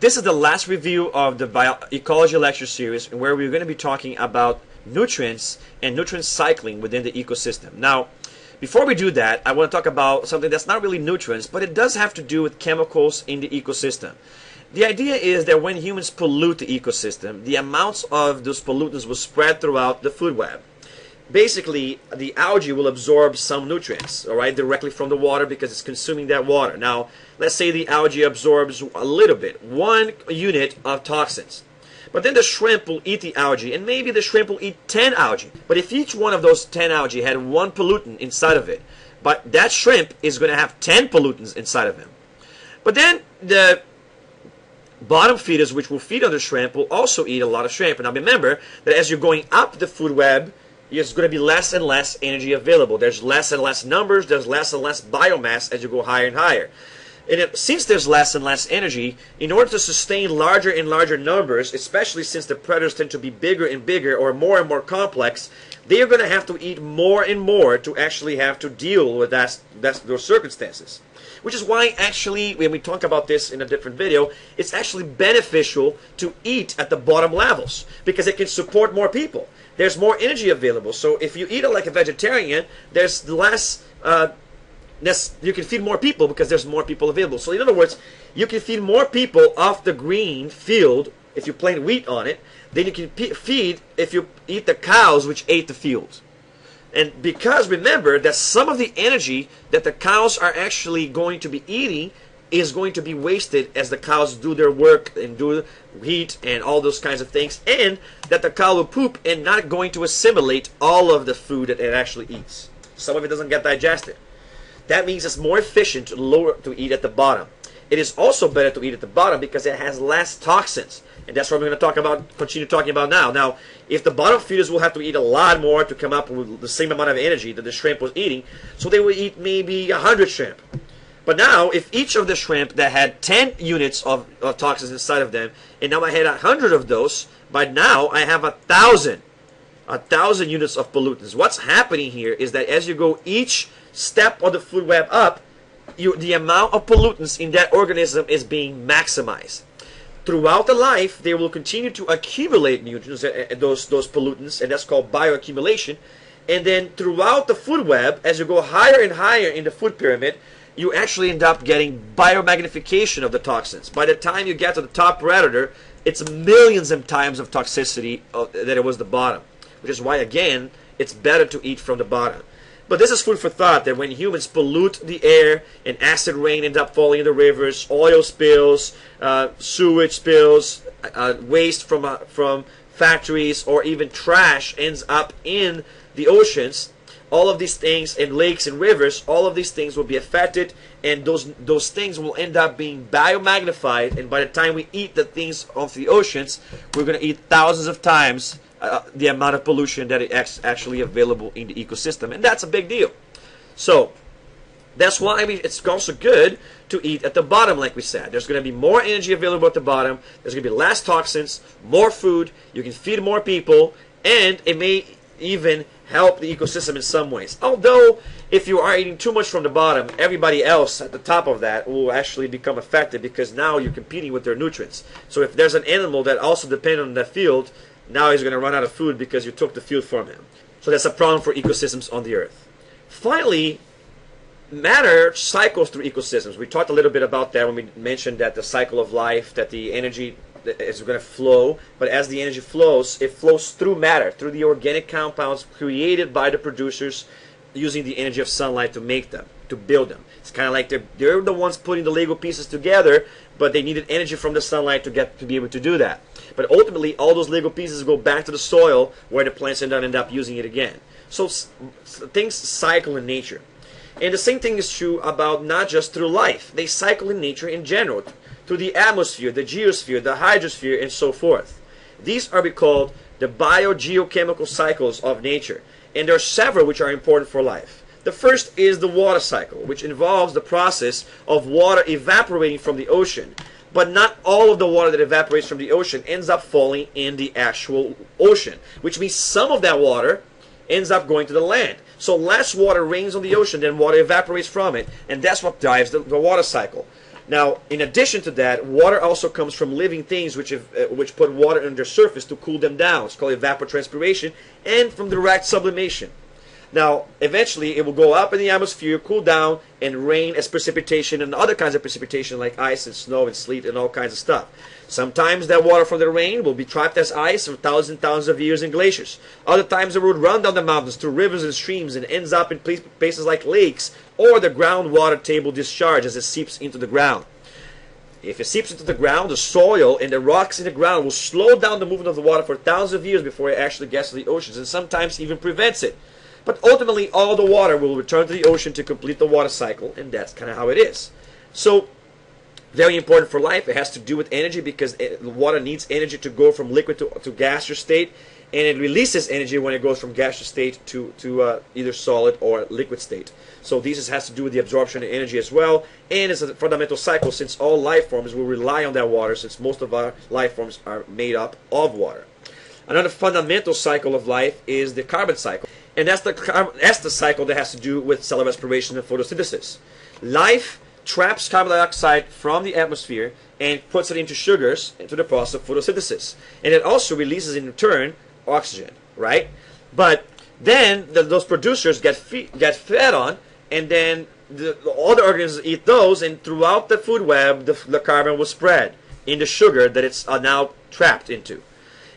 This is the last review of the ecology lecture series where we're going to be talking about nutrients and nutrient cycling within the ecosystem. Now, before we do that, I want to talk about something that's not really nutrients, but it does have to do with chemicals in the ecosystem. The idea is that when humans pollute the ecosystem, the amounts of those pollutants will spread throughout the food web. Basically, the algae will absorb some nutrients, all right, directly from the water because it's consuming that water. Now, let's say the algae absorbs a little bit, one unit of toxins. But then the shrimp will eat the algae, and maybe the shrimp will eat 10 algae. But if each one of those 10 algae had one pollutant inside of it, but that shrimp is going to have 10 pollutants inside of him. But then the bottom feeders, which will feed on the shrimp, will also eat a lot of shrimp. Now remember that as you're going up the food web, there's going to be less and less energy available. There's less and less numbers, there's less and less biomass as you go higher and higher. And it, since there's less and less energy, in order to sustain larger and larger numbers, especially since the predators tend to be bigger and bigger or more and more complex, they are going to have to eat more and more to actually have to deal with that, that, those circumstances. Which is why, actually, when we talk about this in a different video, it's actually beneficial to eat at the bottom levels because it can support more people. There's more energy available. So if you eat it like a vegetarian, there's less. Uh, you can feed more people because there's more people available. So in other words, you can feed more people off the green field if you plant wheat on it than you can feed if you eat the cows which ate the field. And because remember that some of the energy that the cows are actually going to be eating is going to be wasted as the cows do their work and do heat and all those kinds of things, and that the cow will poop and not going to assimilate all of the food that it actually eats. Some of it doesn't get digested. That means it's more efficient to lower to eat at the bottom. It is also better to eat at the bottom because it has less toxins. And that's what we're going to talk about, continue talking about now. Now, if the bottom feeders will have to eat a lot more to come up with the same amount of energy that the shrimp was eating, so they will eat maybe 100 shrimp. But now, if each of the shrimp that had 10 units of, of toxins inside of them, and now I had 100 of those, by now I have a thousand, a thousand units of pollutants. What's happening here is that as you go each step of the food web up, you, the amount of pollutants in that organism is being maximized. Throughout the life, they will continue to accumulate nutrients, uh, uh, those, those pollutants, and that's called bioaccumulation. And then throughout the food web, as you go higher and higher in the food pyramid, you actually end up getting biomagnification of the toxins. By the time you get to the top predator, it's millions of times of toxicity of, that it was the bottom. Which is why, again, it's better to eat from the bottom. But this is food for thought that when humans pollute the air and acid rain ends up falling in the rivers, oil spills, uh, sewage spills, uh, waste from, uh, from factories, or even trash ends up in the oceans, all of these things in lakes and rivers, all of these things will be affected, and those those things will end up being biomagnified. And by the time we eat the things of the oceans, we're going to eat thousands of times uh, the amount of pollution that is actually available in the ecosystem, and that's a big deal. So that's why we, it's also good to eat at the bottom, like we said. There's going to be more energy available at the bottom. There's going to be less toxins, more food. You can feed more people, and it may even help the ecosystem in some ways. Although, if you are eating too much from the bottom, everybody else at the top of that will actually become affected because now you're competing with their nutrients. So if there's an animal that also depends on that field, now he's going to run out of food because you took the food from him. So that's a problem for ecosystems on the earth. Finally, matter cycles through ecosystems. We talked a little bit about that when we mentioned that the cycle of life, that the energy is going to flow, but as the energy flows, it flows through matter, through the organic compounds created by the producers using the energy of sunlight to make them, to build them. It's kind of like they're, they're the ones putting the Lego pieces together, but they needed energy from the sunlight to get to be able to do that. But ultimately, all those Lego pieces go back to the soil where the plants end up using it again. So things cycle in nature. And the same thing is true about not just through life. They cycle in nature in general to the atmosphere, the geosphere, the hydrosphere, and so forth. These are called the biogeochemical cycles of nature, and there are several which are important for life. The first is the water cycle, which involves the process of water evaporating from the ocean. But not all of the water that evaporates from the ocean ends up falling in the actual ocean, which means some of that water ends up going to the land. So less water rains on the ocean than water evaporates from it, and that's what drives the, the water cycle. Now, in addition to that, water also comes from living things which uh, which put water under surface to cool them down. It's called evapotranspiration, and from direct sublimation. Now, eventually, it will go up in the atmosphere, cool down, and rain as precipitation and other kinds of precipitation like ice and snow and sleet and all kinds of stuff. Sometimes that water from the rain will be trapped as ice for thousands and thousands of years in glaciers. Other times it will run down the mountains through rivers and streams and ends up in places like lakes or the groundwater table discharge as it seeps into the ground. If it seeps into the ground, the soil and the rocks in the ground will slow down the movement of the water for thousands of years before it actually gets to the oceans and sometimes even prevents it. But ultimately, all the water will return to the ocean to complete the water cycle, and that's kind of how it is. So, very important for life. It has to do with energy because it, water needs energy to go from liquid to, to gaseous state, and it releases energy when it goes from gaseous state to, to uh, either solid or liquid state. So this has to do with the absorption of energy as well, and it's a fundamental cycle since all life forms will rely on that water since most of our life forms are made up of water. Another fundamental cycle of life is the carbon cycle. And that's the, that's the cycle that has to do with cellular respiration and photosynthesis. Life traps carbon dioxide from the atmosphere and puts it into sugars into the process of photosynthesis. And it also releases in return oxygen, right? But then the, those producers get, feed, get fed on, and then the, all the organisms eat those, and throughout the food web, the, the carbon will spread in the sugar that it's uh, now trapped into.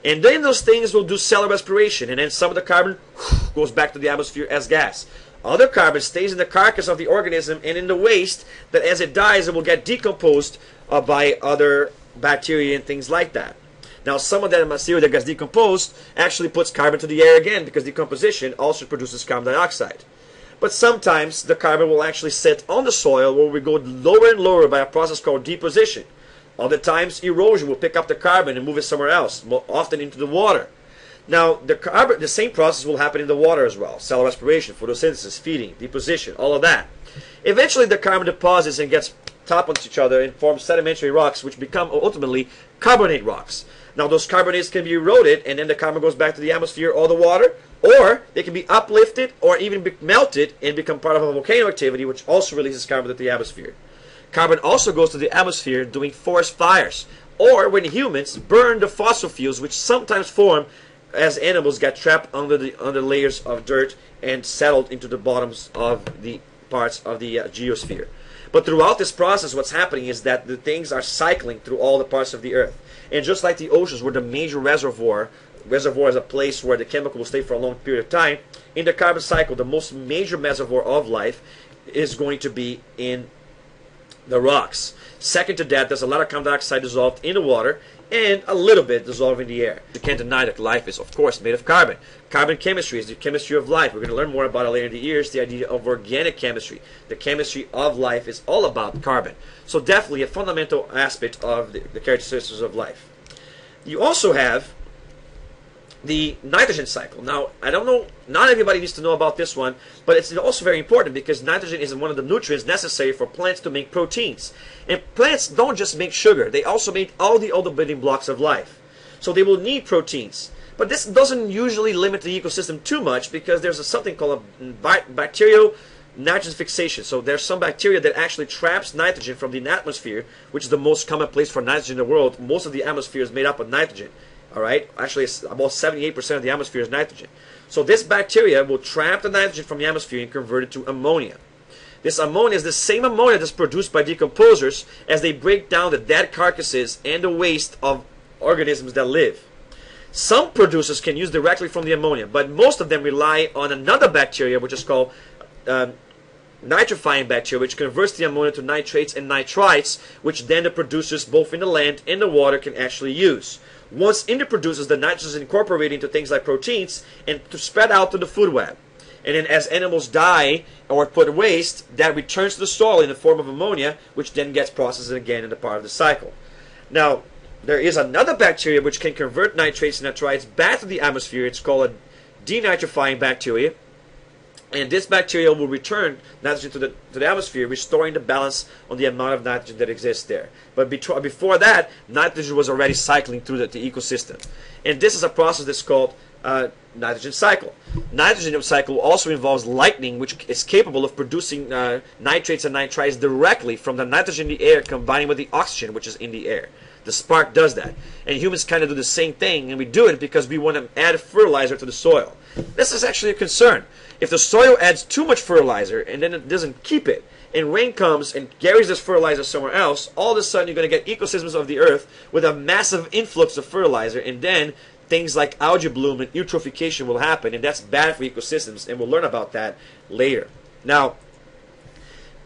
And then those things will do cellular respiration, and then some of the carbon goes back to the atmosphere as gas. Other carbon stays in the carcass of the organism and in the waste that as it dies, it will get decomposed uh, by other bacteria and things like that. Now, some of that material that gets decomposed actually puts carbon to the air again because decomposition also produces carbon dioxide. But sometimes the carbon will actually sit on the soil where we go lower and lower by a process called deposition. Other times, erosion will pick up the carbon and move it somewhere else, often into the water. Now, the the same process will happen in the water as well. Cell respiration, photosynthesis, feeding, deposition, all of that. Eventually, the carbon deposits and gets top onto each other and forms sedimentary rocks, which become ultimately carbonate rocks. Now, those carbonates can be eroded, and then the carbon goes back to the atmosphere or the water, or they can be uplifted or even melted and become part of a volcano activity, which also releases carbon to the atmosphere. Carbon also goes to the atmosphere doing forest fires, or when humans burn the fossil fuels, which sometimes form as animals get trapped under the under layers of dirt and settled into the bottoms of the parts of the uh, geosphere. But throughout this process, what's happening is that the things are cycling through all the parts of the earth. And just like the oceans were the major reservoir, reservoir is a place where the chemical will stay for a long period of time, in the carbon cycle, the most major reservoir of life is going to be in the rocks. Second to that, there's a lot of carbon dioxide dissolved in the water and a little bit dissolved in the air. You can't deny that life is, of course, made of carbon. Carbon chemistry is the chemistry of life. We're going to learn more about it later in the years, the idea of organic chemistry. The chemistry of life is all about carbon. So definitely a fundamental aspect of the, the characteristics of life. You also have the nitrogen cycle. Now, I don't know, not everybody needs to know about this one, but it's also very important because nitrogen is one of the nutrients necessary for plants to make proteins. And plants don't just make sugar, they also make all the other building blocks of life. So they will need proteins. But this doesn't usually limit the ecosystem too much because there's a, something called a bacterial nitrogen fixation. So there's some bacteria that actually traps nitrogen from the atmosphere, which is the most common place for nitrogen in the world. Most of the atmosphere is made up of nitrogen. All right, actually, about 78% of the atmosphere is nitrogen. So this bacteria will trap the nitrogen from the atmosphere and convert it to ammonia. This ammonia is the same ammonia that's produced by decomposers as they break down the dead carcasses and the waste of organisms that live. Some producers can use directly from the ammonia, but most of them rely on another bacteria, which is called um, nitrifying bacteria, which converts the ammonia to nitrates and nitrites, which then the producers, both in the land and the water, can actually use. Once in the producers, the nitrogen is incorporated into things like proteins and to spread out to the food web. And then as animals die or put waste, that returns to the soil in the form of ammonia, which then gets processed again in the part of the cycle. Now, there is another bacteria which can convert nitrates and nitrites back to the atmosphere. It's called a denitrifying bacteria. And this bacteria will return nitrogen to the, to the atmosphere, restoring the balance on the amount of nitrogen that exists there. But before that, nitrogen was already cycling through the, the ecosystem. And this is a process that's called uh, nitrogen cycle. Nitrogen cycle also involves lightning, which is capable of producing uh, nitrates and nitrites directly from the nitrogen in the air combining with the oxygen, which is in the air. The spark does that. And humans kind of do the same thing, and we do it because we want to add fertilizer to the soil. This is actually a concern. If the soil adds too much fertilizer and then it doesn't keep it, and rain comes and carries this fertilizer somewhere else, all of a sudden you're going to get ecosystems of the earth with a massive influx of fertilizer, and then things like algae bloom and eutrophication will happen, and that's bad for ecosystems, and we'll learn about that later. Now,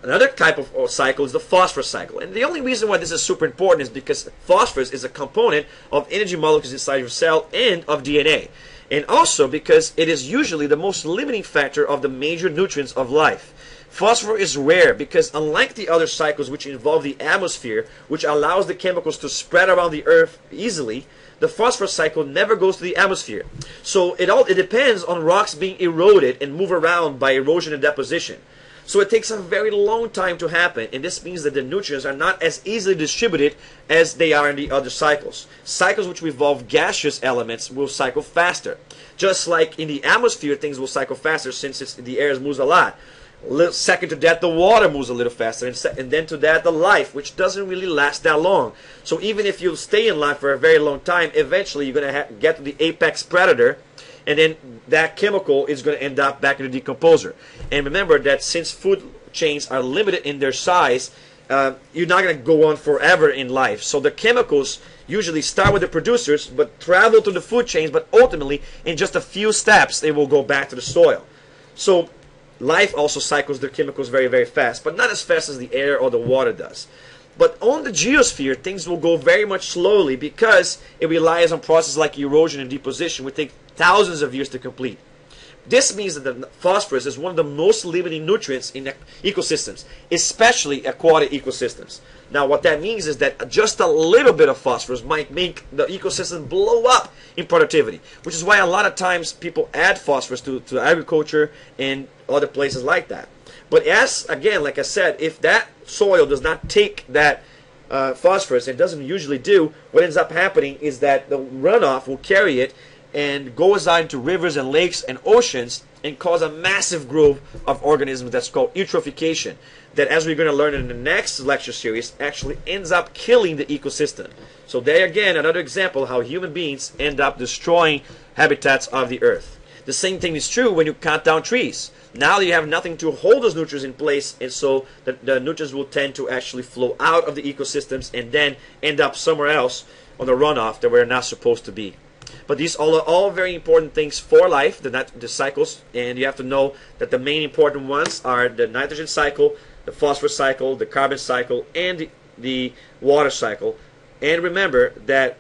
Another type of cycle is the phosphorus cycle. And the only reason why this is super important is because phosphorus is a component of energy molecules inside your cell and of DNA. And also because it is usually the most limiting factor of the major nutrients of life. Phosphorus is rare because unlike the other cycles which involve the atmosphere, which allows the chemicals to spread around the earth easily, the phosphorus cycle never goes to the atmosphere. So it all it depends on rocks being eroded and move around by erosion and deposition. So it takes a very long time to happen, and this means that the nutrients are not as easily distributed as they are in the other cycles. Cycles which involve gaseous elements will cycle faster. Just like in the atmosphere, things will cycle faster since the air moves a lot. Second to that, the water moves a little faster, and, and then to that, the life, which doesn't really last that long. So even if you stay in life for a very long time, eventually you're going to get to the apex predator, and then that chemical is going to end up back in the decomposer. And remember that since food chains are limited in their size, uh, you're not going to go on forever in life. So the chemicals usually start with the producers, but travel through the food chains, but ultimately, in just a few steps, they will go back to the soil. So life also cycles their chemicals very, very fast, but not as fast as the air or the water does. But on the geosphere, things will go very much slowly because it relies on processes like erosion and deposition, which take thousands of years to complete. This means that the phosphorus is one of the most limiting nutrients in ecosystems, especially aquatic ecosystems. Now, what that means is that just a little bit of phosphorus might make the ecosystem blow up in productivity, which is why a lot of times people add phosphorus to, to agriculture and other places like that. But as, again, like I said, if that soil does not take that uh, phosphorus, and doesn't usually do, what ends up happening is that the runoff will carry it and goes out into rivers and lakes and oceans and cause a massive growth of organisms that's called eutrophication. That as we're going to learn in the next lecture series actually ends up killing the ecosystem. So there again another example how human beings end up destroying habitats of the earth the same thing is true when you cut down trees now you have nothing to hold those nutrients in place and so the, the nutrients will tend to actually flow out of the ecosystems and then end up somewhere else on the runoff that we're not supposed to be but these all are all very important things for life, the, the cycles, and you have to know that the main important ones are the nitrogen cycle, the phosphorus cycle, the carbon cycle, and the, the water cycle. And remember that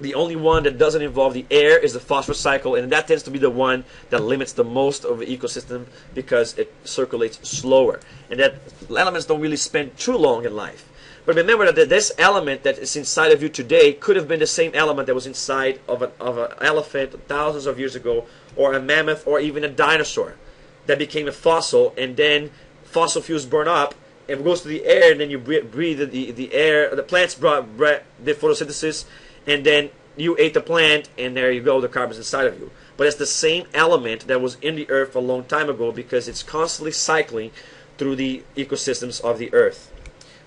the only one that doesn't involve the air is the phosphorus cycle, and that tends to be the one that limits the most of the ecosystem because it circulates slower. And that elements don't really spend too long in life. But remember that this element that is inside of you today could have been the same element that was inside of an, of an elephant thousands of years ago, or a mammoth, or even a dinosaur that became a fossil, and then fossil fuels burn up and goes to the air, and then you breathe the, the air. The plants brought, brought did photosynthesis, and then you ate the plant, and there you go, the carbon's inside of you. But it's the same element that was in the earth a long time ago because it's constantly cycling through the ecosystems of the earth.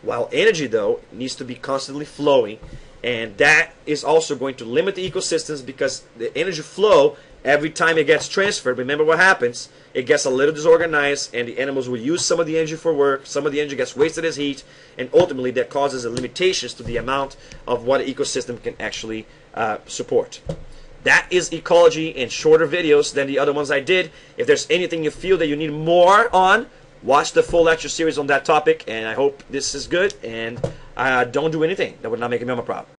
While energy, though, needs to be constantly flowing, and that is also going to limit the ecosystems because the energy flow, every time it gets transferred, remember what happens? It gets a little disorganized, and the animals will use some of the energy for work, some of the energy gets wasted as heat, and ultimately that causes limitations to the amount of what an ecosystem can actually uh, support. That is ecology in shorter videos than the other ones I did. If there's anything you feel that you need more on, watch the full lecture series on that topic, and I hope this is good. And uh, don't do anything that would not make a problem.